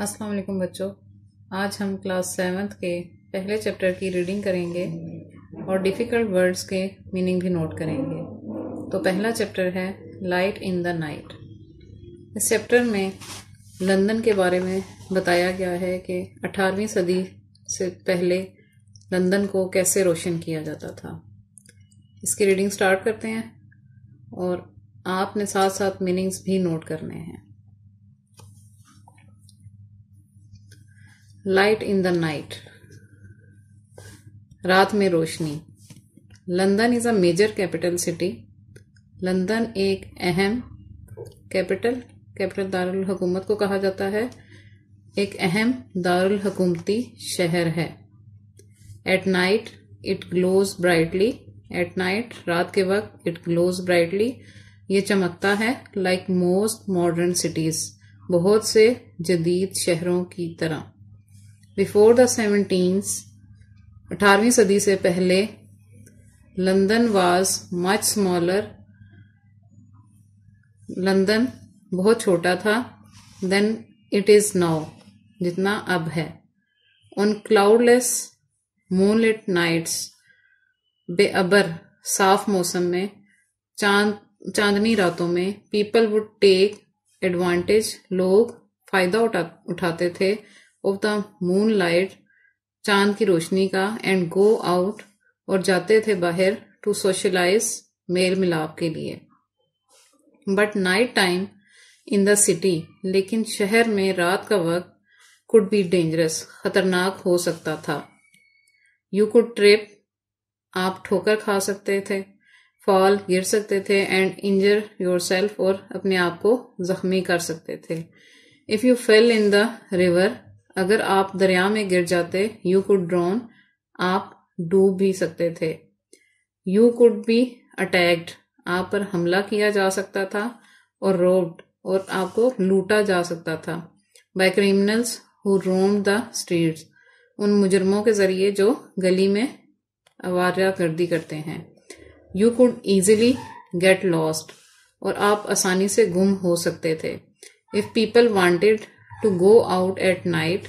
अस्सलाम वालेकुम बच्चों। आज हम क्लास सेवन्थ के पहले चैप्टर की रीडिंग करेंगे और डिफ़िकल्ट वर्ड्स के मीनिंग भी नोट करेंगे। तो पहला चैप्टर है, लाइट इन द नाइट। इस चैप्टर में लंदन के बारे में बताया गया है कि 18वीं सदी से पहले लंदन को कैसे रोशन किया जाता था। इसकी रीडिंग स्टार्ट करते हैं और आपने साथ साथ मीनिंग्स भी नोट करने हैं। Light in the night. रात में रोशनी। London is a major capital city. London एक अहम कैपिटल कैपिटल दारुल हुकूमत को कहा जाता है। एक अहम दारुल हुकूमती शहर है। At night it glows brightly at night रात के वक्त इट ग्लोज ब्राइटली ये चमकता है लाइक मोस्ट मॉडर्न सिटीज़ बहुत से जदीद शहरों की तरह। बिफोर द सेवनटीन्स अठारहवीं सदी से पहले London was much smaller London बहुत छोटा था. देन इट इज़ नाउ जितना अब है. ऑन क्लाउडलेस मूनलिट नाइट्स बेअबर, साफ़ मौसम में, चाँद, चांदनी रातों में पीपल वुड टेक एडवांटेज लोग फ़ायदा उठा, उठाते थे. ऑफ़ द मून लाइट चाँद की रोशनी का एंड गो आउट और जाते थे बाहर टू सोशलाइज मेल मिलाप के लिए। But night time in the city लेकिन शहर में रात का वक्त कुड बी डेंजरस खतरनाक हो सकता था। यू कुड ट्रिप आप ठोकर खा सकते थे फॉल गिर सकते थे एंड इंजर योर सेल्फ और अपने आप को जख्मी कर सकते थे। If you fell in the river अगर आप दरिया में गिर जाते यू कुड ड्रोन आप डूब भी सकते थे। यू कुड बी अटैक्ड आप पर हमला किया जा सकता था और रोब्ड और आपको लूटा जा सकता था by criminals who roam the streets उन मुजरमों के ज़रिए जो गली में आवारा गर्दी करते हैं। You could easily get lost और आप आसानी से गुम हो सकते थे। If people wanted to go out at night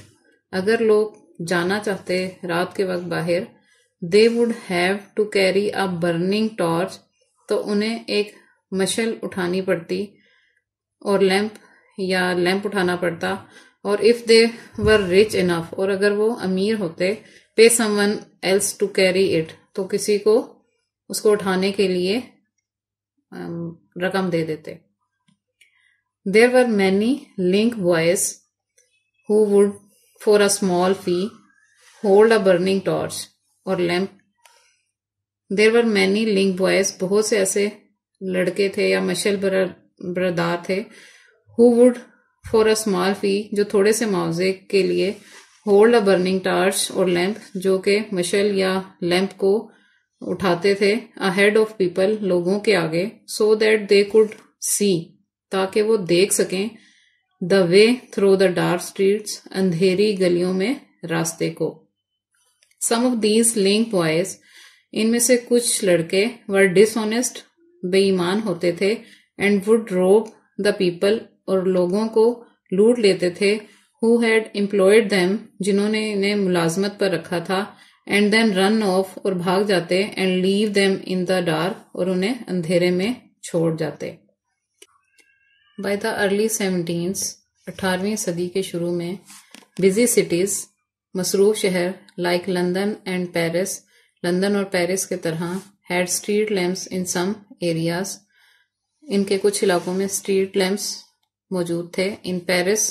अगर लोग जाना चाहते रात के वक्त बाहर they would have to carry a burning torch तो उन्हें एक मशल उठानी पड़ती और लैंप या लैंप उठाना पड़ता। और if they were rich enough और अगर वो अमीर होते pay someone else to carry it तो किसी को उसको उठाने के लिए रकम दे देते। There were many link boys who would, for a small fee, hold a burning torch or lamp. There were many link boys, बहुत से ऐसे लड़के थे या मशल बरदार थे who would for a small fee जो थोड़े से मुआवजे के लिए होल्ड अ बर्निंग टार्च और लैंप जो कि मशल या लैंप को उठाते थे अहेड ऑफ़ पीपल लोगों के आगे so that they could see ताकि वो देख सकें the way through the dark streets, अंधेरी गलियों में रास्ते को। Some of these link boys, इनमें से कुछ लड़के वर डिसऑनेस्ट, बेईमान होते थे and would rob the people और लोगों को लूट लेते थे हु हैड एम्प्लॉयड देम जिन्होंने इन्हें मुलाजमत पर रखा था एंड देन रन ऑफ़ और भाग जाते and leave them in the dark और उन्हें अंधेरे में छोड़ जाते। बाय द अर्ली सेवनटीन्स अठारहवीं सदी के शुरू में बिज़ी सिटीज़ मसरूफ शहर like London and Paris London और पेरिस के तरह had street lamps in some areas इनके कुछ इलाकों में स्ट्रीट लैम्प्स मौजूद थे. इन पेरिस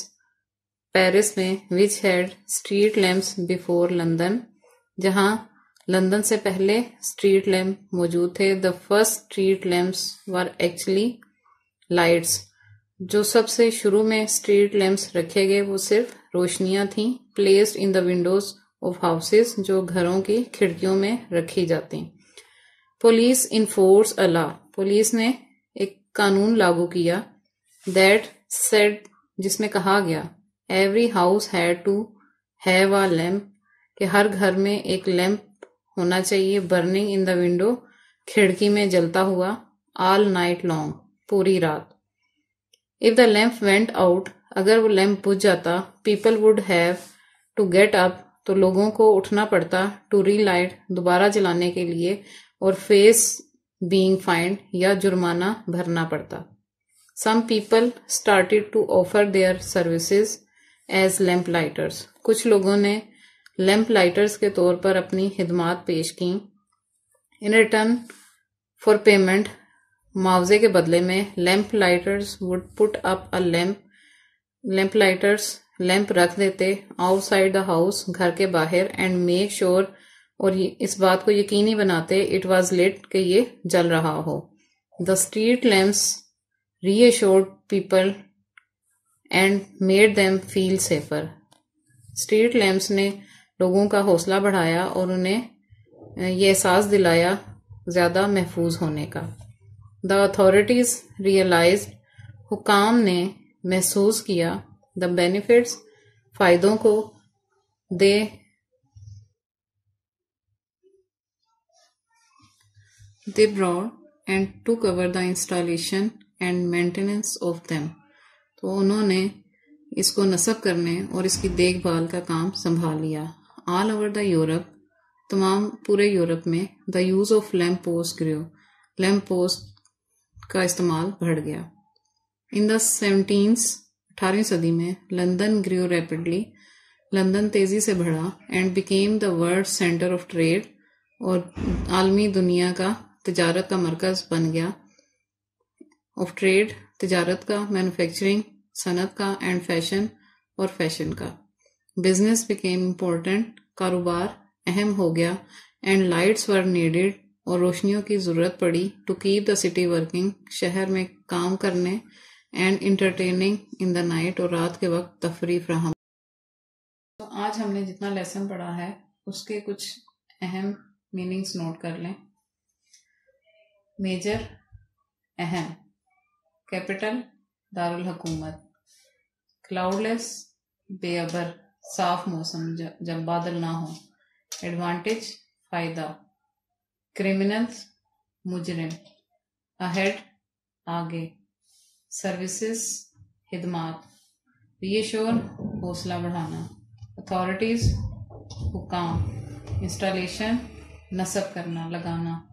पेरिस में which had street lamps before London जहाँ लंदन से पहले स्ट्रीट लैम्प मौजूद थे. The first street lamps were actually lights जो सबसे शुरू में स्ट्रीट लैंप्स रखे गए, वो सिर्फ़ रोशनियाँ थीं placed in the windows of houses जो घरों की खिड़कियों में रखी जाती पुलिस इन्फोर्स अला पुलिस ने एक कानून लागू किया दैट सेड जिसमें कहा गया every house had to have a lamp कि हर घर में एक लैम्प होना चाहिए बर्निंग इन द विंडो खिड़की में जलता हुआ ऑल नाइट लॉन्ग पूरी रात। If the lamp went out अगर वो लैम्प बुझ जाता people would have to get up तो लोगों को उठना पड़ता टू रीलाइट दोबारा जलाने के लिए और फेस बीइंग फाइंड या जुर्माना भरना पड़ता। Some people started to offer their services as lamp lighters कुछ लोगों ने लैम्प लाइटर्स के तौर पर अपनी खिदमात पेश की। इन रिटर्न फॉर पेमेंट मुआवजे के बदले में lamp lighters would put up a lamp lamp lighters lamp रख देते आउटसाइड द हाउस घर के बाहर एंड मेक श्योर और इस बात को यकीनी बनाते इट वॉज़ लेट कि ये जल रहा हो। The street lamps reassured people and made them feel safer street lamps ने लोगों का हौसला बढ़ाया और उन्हें ये एहसास दिलाया ज़्यादा महफूज होने का। द अथॉरिटीज रियलाइज़ हुकाम ने महसूस किया द बेनिफिट्स फायदों को दे दे broad and to cover the installation and maintenance of them तो उन्होंने इसको नस्ब करने और इसकी देखभाल का काम संभाल लिया। ऑल ओवर द यूरोप तमाम पूरे यूरोप में the use of lamp post grow lamp post का इस्तेमाल बढ़ गया। इन द सेवनटीन्स अठारहवीं सदी में लंदन ग्रो रैपिडली लंदन तेज़ी से बढ़ा and became the world centre of trade और आलमी दुनिया का तजारत का मरकज बन गया। ऑफ़ ट्रेड तजारत का मैन्युफैक्चरिंग सनत का एंड फ़ैशन और फ़ैशन का। बिज़नेस बिकेम इम्पोर्टेंट कारोबार अहम हो गया एंड लाइट्स वर नीडेड और रोशनियों की ज़रूरत पड़ी to keep the city working शहर में काम करने and entertaining in the night और रात के वक्त तफरी फ्राहम तो आज हमने जितना लेसन पढ़ा है, उसके कुछ अहम मीनिंग्स नोट कर लें। मेजर अहम कैपिटल दारुल हकूमत। क्लाउडलेस बेअबर, साफ़ मौसम जब बादल ना हो। एडवांटेज फ़ायदा। क्रिमिनल्स मुजरिम अहेड आगे. सर्विसेज़ खिदमात रीशोर हौसला बढ़ाना. अथॉरिटीज़ हुकाम. इंस्टॉलेशन नसब करना, लगाना.